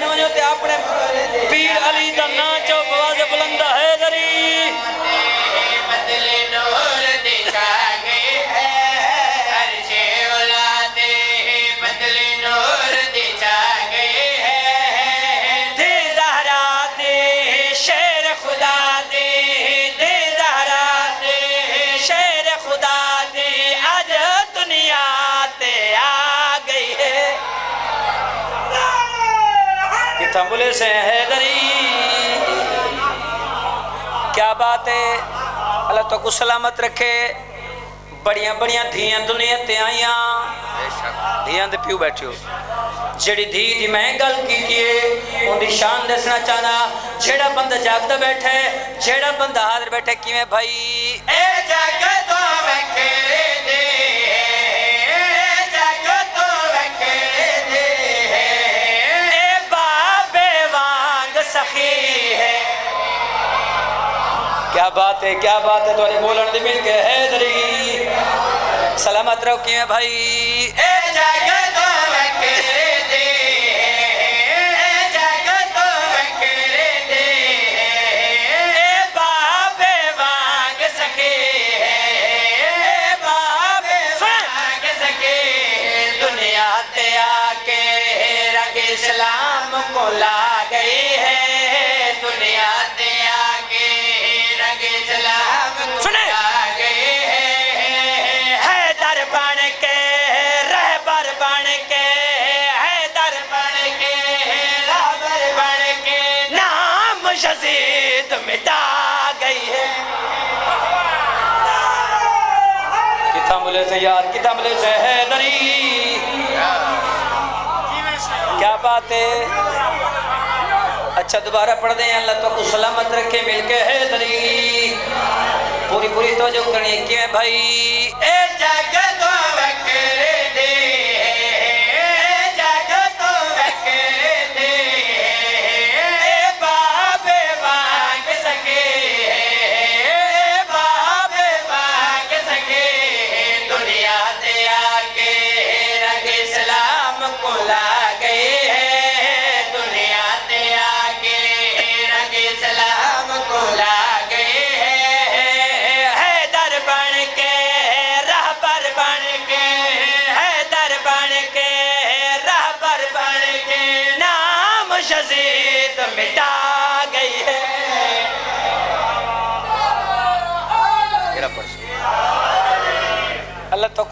वञो ते अपने पीर तंबुले से हैदरी क्या बात? है अल्लाह तो कुछ सलामत रखे। बढ़िया बढ़िया धीया दुनिया ते आईया। धीया दे प्यू बैठियो जड़ी धी की मैं गल की उनकी शान दसना चाहना जेड़ा बंदा जागता बैठे जेड़ा बंदा हाजिर बैठे, किवें भाई? ए जागता बैठे क्या बात है, क्या बात है तो बोलन मिल के हैदरी सलामत रहो किਵੇਂ भाई? ए बोले से यार कितना बोले से है दरी क्या बात है? अच्छा दोबारा पढ़ दें, अल्लाह तो को सलामत रखे, मिलके हैदरी पूरी पूरी तो जो करनी है क्यों भाई? ए जग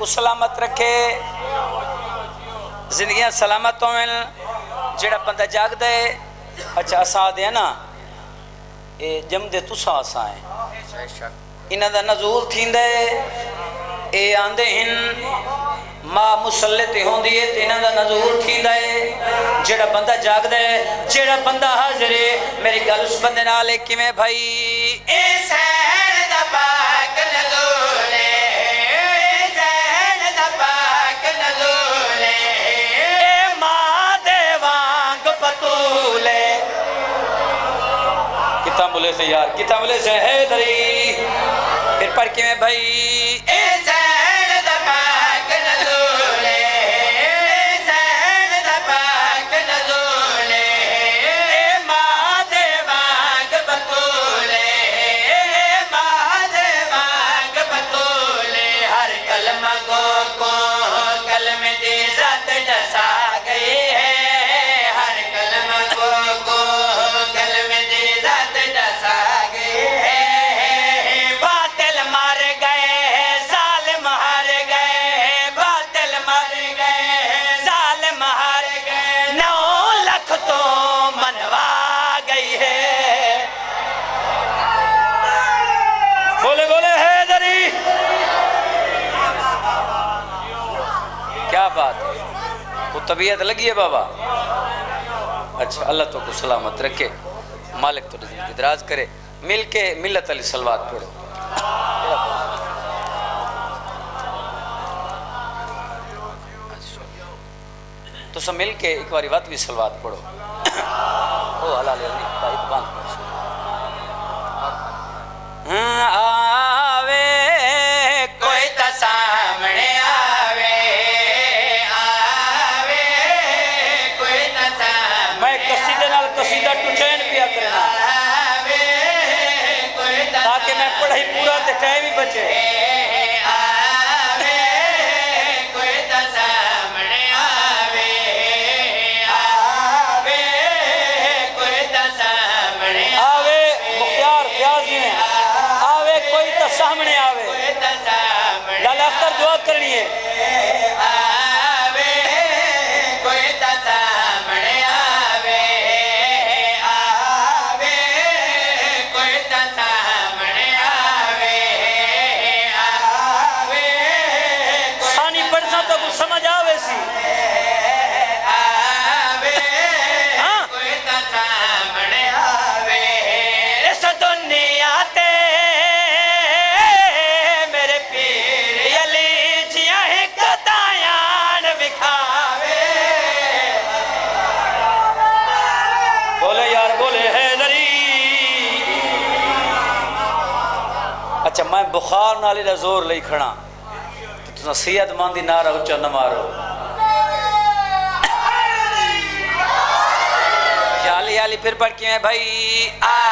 अल्लाह तो को सलामत रखे। जिंदगियाँ सलामत होवन जेड़ा बंदा जागदा है अच्छा असा दे ना ये जमदे तुसा असा है। इन्हां दा नजूल थींदा है, ए आंदे हिन, माँ मुसल्ले ते होंदी है, ते इन्हां दा नजूल थींदा है, जेड़ा बंदा जागदा है, जेड़ा बंदा हाजिर है, मेरी गल उस बंदे नाल है भाई? से यार कितना बोले से हैदरी फिर पर के भाई बात। है वो तबीयत लगी है बाबा। अच्छा अल्लाह तो को सलामत रखे। मालिक तो दराज करे। मिल के मिलत अली सलवात पढ़ो। तो सब मिल के एक बारी बात भी सलवात पढ़ो। ओ हला ले नहीं भाई बाँध हाँ, बचे। अच्छा मैं बुखार नाले का ज़ोर ले खड़ा। तो तुम सेहतमंद ही नारा उच्चा न मारो। हाली हाली फिर पड़ के भाई। आ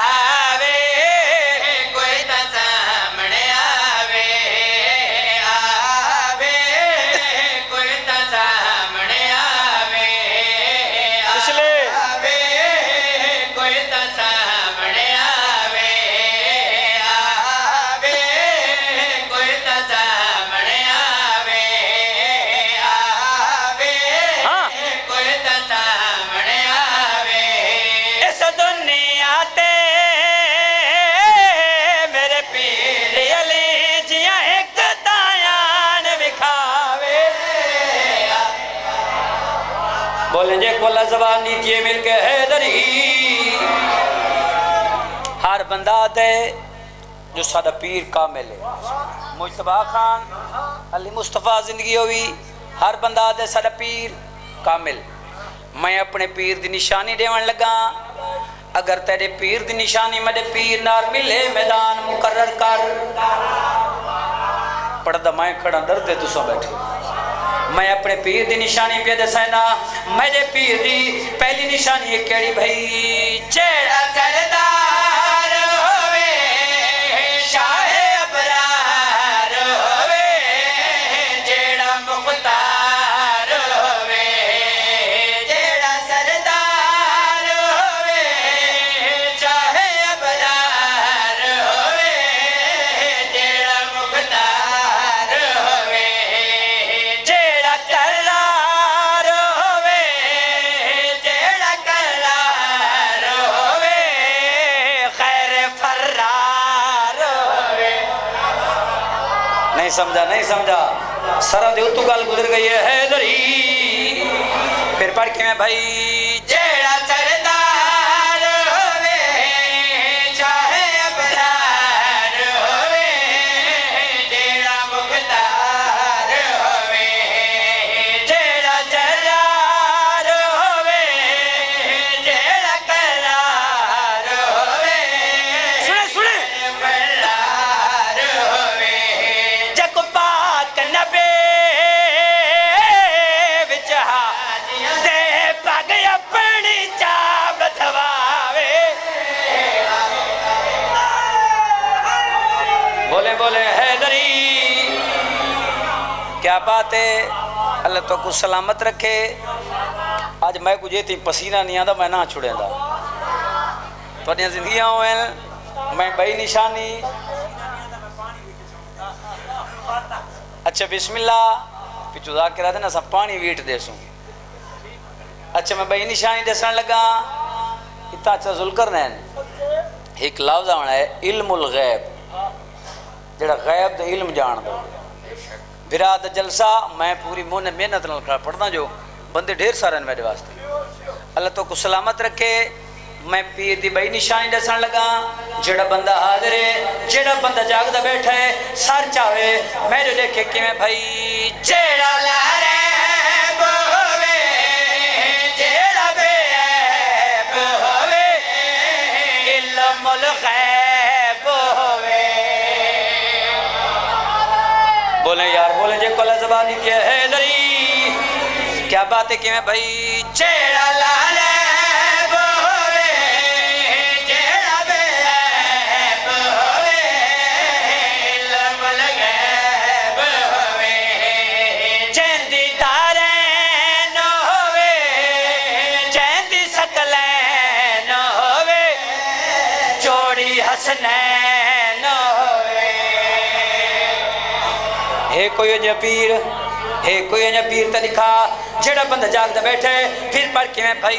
को जबानी दिए मिल के हैदरी हर बंदा दे जो सादा पीर कामिल है। मुश्तबा खान, अली मुस्तफ़ा ज़िंदगी होवी हर बंदा दे सादा पीर कामिल। मैं अपने पीर दी निशानी देवन लगा, अगर तेरे पीर दी निशानी मेरे पीर नाल मिले, मैदान मुकर्र कर। पढ़दा मैं खड़ा डरदे तुसा बैठे। मैं अपने पीर दी निशानी पे दसैना। मेरे पीर दी पहली निशानी है केड़ी भाई? जेड़ा सरदार समझा, नहीं समझा। सरा देव तू गल गुजर गई है दरी। फिर पढ़ के मैं भाई। बात है। अल्लाह तो कुछ सलामत रखे। आज मैं कुछ थी पसीना नहीं आता, मैं ना छुड़ेंदा थोड़िया ज़िंदगी होए मैं बई निशानी। अच्छा बिस्मिल्लाह। पिछू जाकिर आते ना सब पानी वीट देसूं अच्छा मैं बई निशानी दसन लगा। इतना अच्छा जुलकर नैन एक लफ्ज आना है, इल्मुल गैब। जेड़ा गैब दा इल्म जान दो। विराट जलसा, मैं पूरी मोहन मेहनत पढ़दा जो बंदे ढेर सारे मेरे वास्ते। अल्लाह तो को सलामत रखे। मैं पीर की बई निशानी दसन लगा जेड़ा बंदा हाजिर है जेड़ा बंदा जागदा बैठा है, सर चावे मेरे देखे किवें भाई जेड़ा लारे जबानी के है दरी क्या बात है कि मैं भाई चेड़ा लारे हे कोई अजा पीर, हे कोई अजा पीर त लिखा जेड़ा बंदा जागदा बैठे, फिर पढ़ के भाई?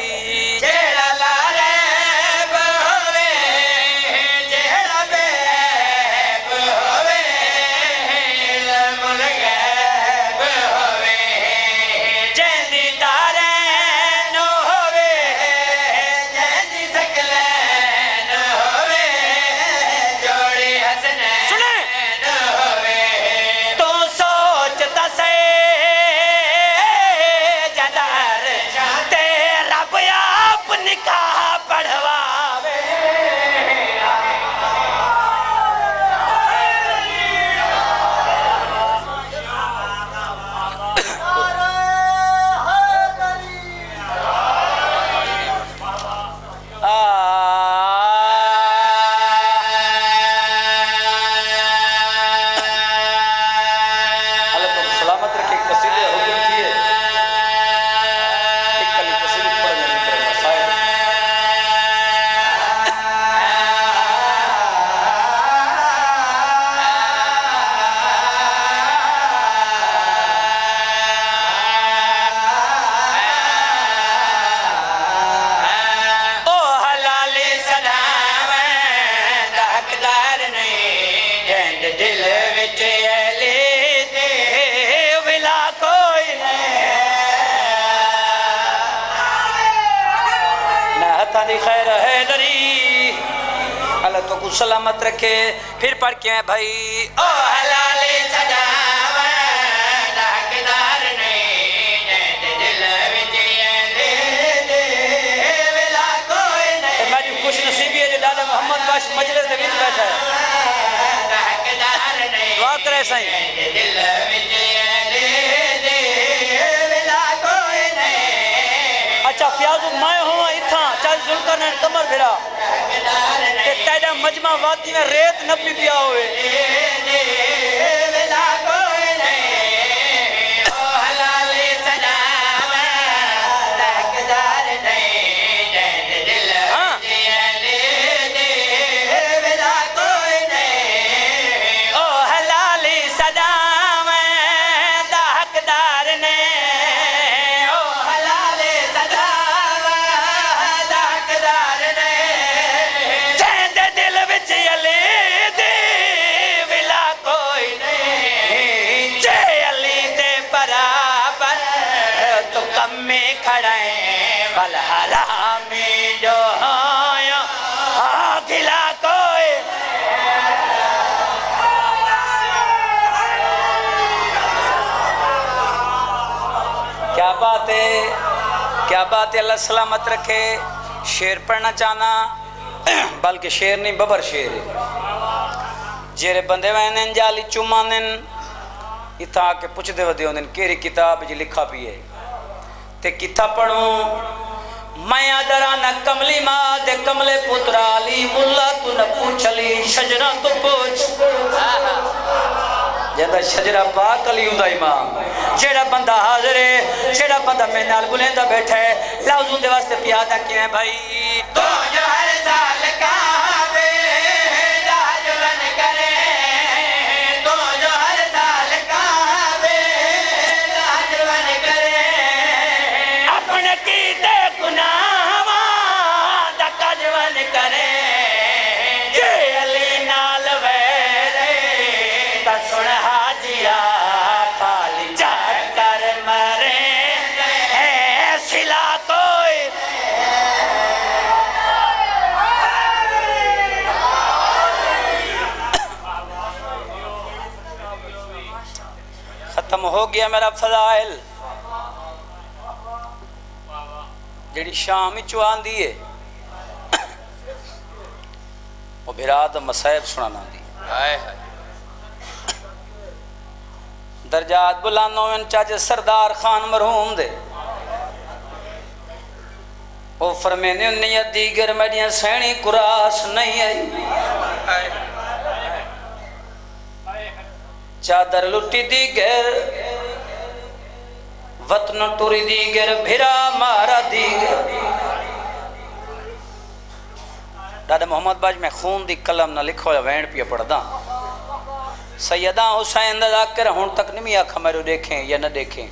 दी खैर है दरी अल्लाह तो कुछ सलामत रखे फिर पढ़ के भाई। ओ हलाली मजलिस के बीच बैठा है। दुआ करे साईं। अच्छा फ्याजु मैं जुलकर ने कमर फिरा। तेरा मजमा वादी में रेत न पी पिया होवे क्या बात है? अल्लाह सलामत रखे। शेर पढ़ना चाहना, बल्कि शेर नहीं, बबर शेर जेरे बंदे वैन जाली चुमाने इतना आके पुछदे वदे होंदे केरी किताब जी लिखा पी है। ते पढ़ूं मैं आदरा न कमली माँ दे कमले पुत्रा अली मुल्ला तू न पूछली शजरा तो पूछ। जदा शजरा पाक अली हुंदा इमाम। जेड़ा बंदा हाजिर है जेड़ा बंदा मेरे नाल बुलेंदा बैठा है लफ्ज़ वास्ते पियादा किवें भाई। तो जो हर साल काबे खत्म हो गया मेरा फजाइल ਜਿਹੜੀ ਸ਼ਾਮ ਵਿੱਚ ਆਂਦੀ ਏ ਉਹ ਬਿਰਾਦ ਮਸਾਇਬ ਸੁਣਾਣਾ ਦੀ हाय हाय ਦਰਜਾਤ ਬੁਲਾਨੋ ਵਿੱਚ ਚਾਚੇ ਸਰਦਾਰ ਖਾਨ ਮਰਹੂਮ ਦੇ ਉਹ ਫਰਮਾਨੇ ਨੀਅਤ ਦੀਗਰ ਮੜੀਆਂ ਸਹਿਣੀ ਕੁਰਾਸ ਨਹੀਂ ਆਈ ਚਾਦਰ ਲੁੱਟੀ ਦੀਗਰ वतन टुरी दीगर भिरा मारा दीगर। दादा मोहम्मद बाज, मैं खून दी कलम ना लिखो, या वैण पिया पढ़दा। सैयदा हुसैन दा जाकिर हुन तक नहीं आखा मेरे देखें या न देखें।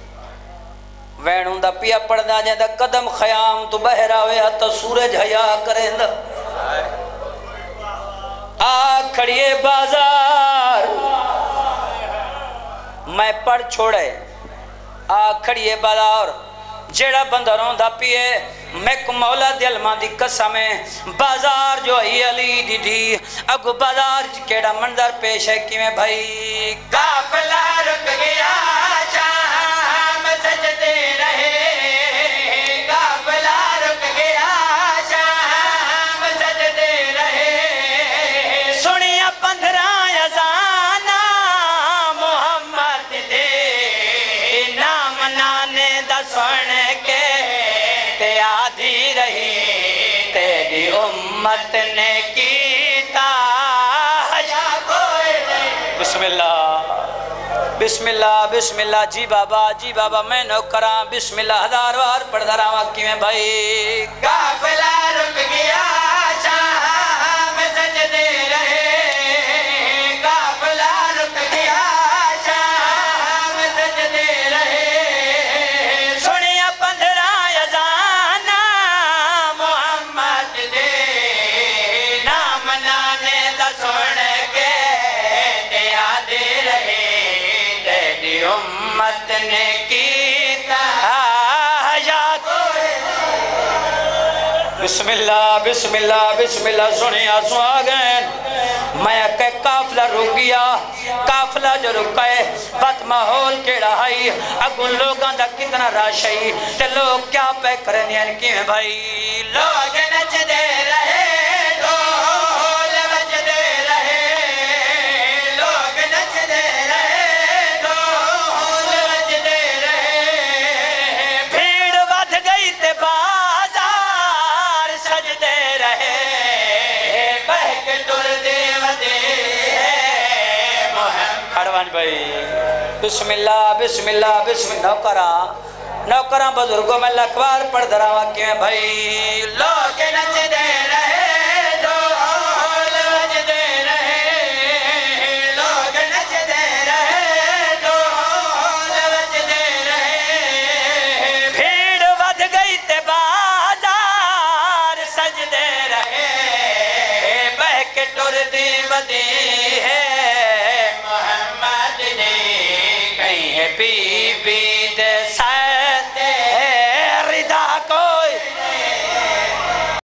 वैण हुंदा पिया पड़दा जंदा कदम खयाम तो बहर आवे तो सूरज हया करेंदा। आ खड़िए बाज़ार। मैं पढ़ छोड़े आ खड़िए बाजार जेड़ा बंदा रोंदा पिए मैं मौला दिलमा कसम है। बाजार जो है अली दीदी अगो बाजार केड़ा मंजर पेश रुक गया बिस्मिल्लाह बिस्मिल्ला जी बाबा जी बाबा, मैं नौकरा बिस्मिल्ला हज़ार बार पढ़ा रहा कि भाई। काफला बिस्मिल्लाह बिस्मिल्लाह बिस्मिल्लाह सुनिया सुहागन मैं के काफला रुक गया। काफला जो रुका है बत माहौल केड़ा है अगुन लोगों का कितना रश है ते लोग क्या पे करने भाई? लोग नचदे रहे। भाई बिस्मिल्ला बिस्मिल्ला बिस्मिल नौकरा नौकरा बुजुर्गो में लखबार पढ़ धरावा क्यों भाई लोग नचे रहे है